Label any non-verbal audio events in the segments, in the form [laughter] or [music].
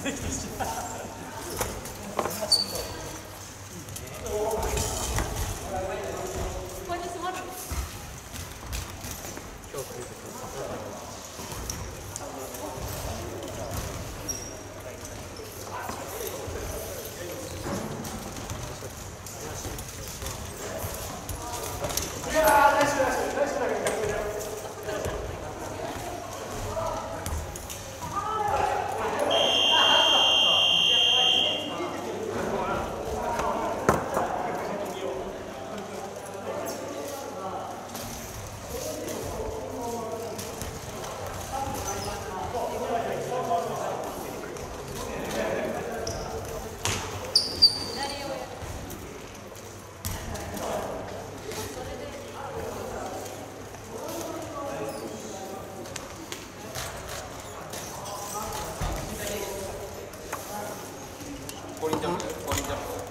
[laughs] ここに座る。Gracias.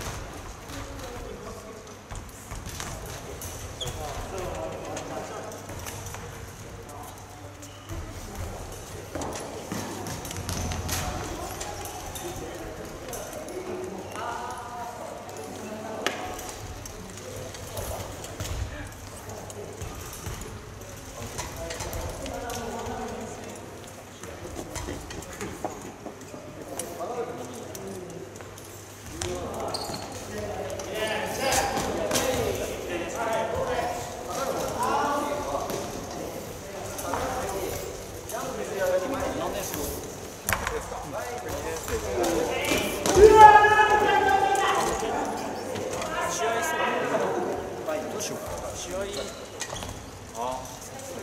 る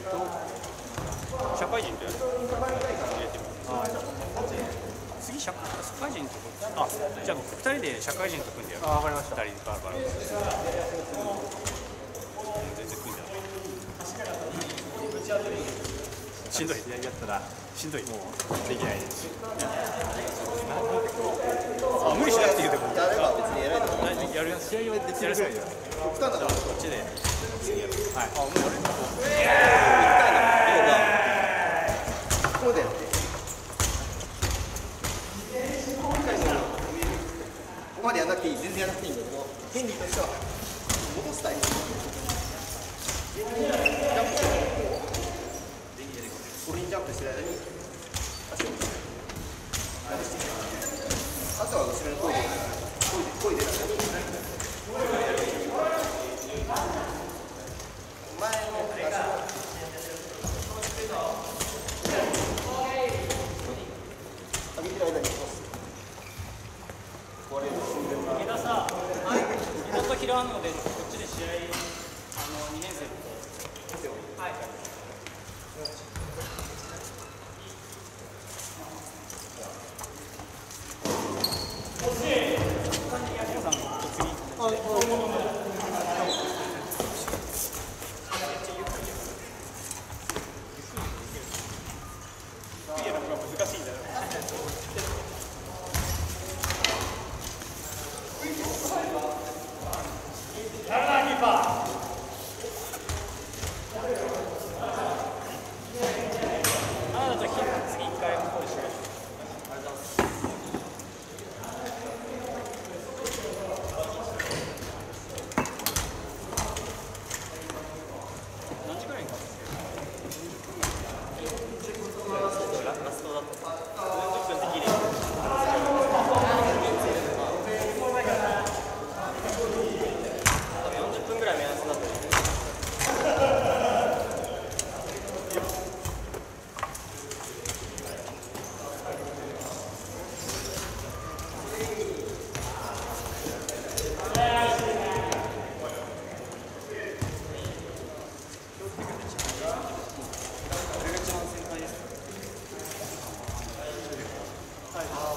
と勝手に意識で後ろって言って前へ変化社会人と組んでやるあ分かりました2人バラバラ全然組んでしんどいやったらしんどいもうできないですあ無理しなくていいけどやれば別に偉いと思うやる試合はできるぐらいだ極端なこっちで次やるはいあもうあここでやってここまでやらなくていい全然やらなくていいんだけど権利としては戻すタイミングジャンプこれにジャンプしてる間に足をあとは後ろにこいでこいでこいで de Thanks.